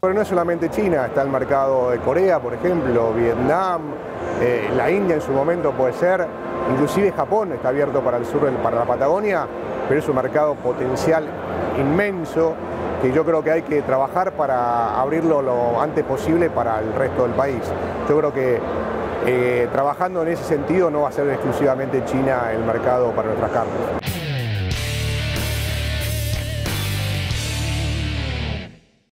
Pero no es solamente China, está el mercado de Corea, por ejemplo, Vietnam, eh, la India en su momento puede ser, inclusive Japón está abierto para el sur, para la Patagonia, pero es un mercado potencial inmenso que yo creo que hay que trabajar para abrirlo lo antes posible para el resto del país. Yo creo que eh, trabajando en ese sentido no va a ser exclusivamente China el mercado para nuestras carnes.